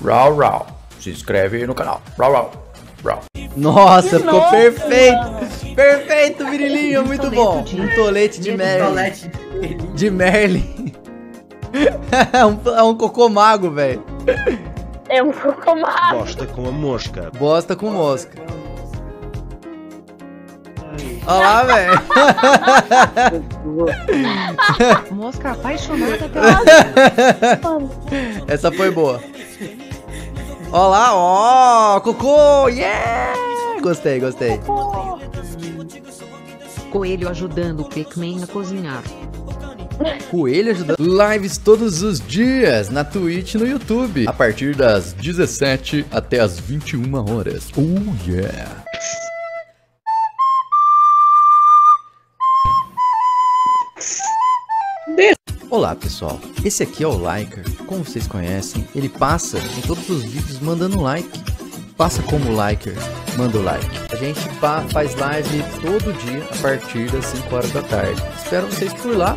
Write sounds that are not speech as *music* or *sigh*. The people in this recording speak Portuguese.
Rau, rau. Se inscreve aí no canal. Rau, rau. Rau. Nossa, ficou perfeito. Perfeito, virilinho, muito bom. Um tolete de Merlin. Tolete. De Merlin. *laughs* É um, é um cocô mago, velho. É um pouco mais. Bosta com a mosca. Bosta com mosca. Olha lá, velho. *laughs* Mosca apaixonada pela *laughs* Essa foi boa. Olha lá, ó. Cocô, yeah. Gostei, gostei. Coelho ajudando o Pac-Man a cozinhar. Coelho ajudando. Lives todos os dias na Twitch e no YouTube. A partir das 17 até as 21 horas. Oh yeah. Olá pessoal, esse aqui é o Liker, como vocês conhecem, ele passa em todos os vídeos mandando like. Passa como Liker, manda o like. A gente fa- faz live todo dia a partir das 5 horas da tarde. Espero vocês por lá.